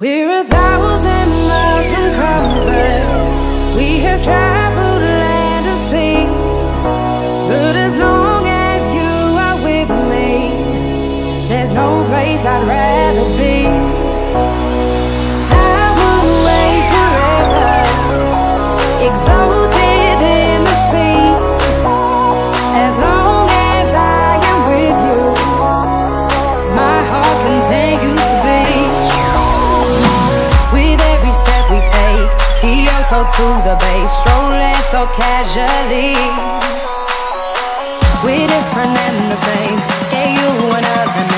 We're a thousand miles from comfort. We have traveled land and sea. But as long as you are with me, there's no place I'd rather be. To the base, strolling so casually. We're different and the same. Gave you another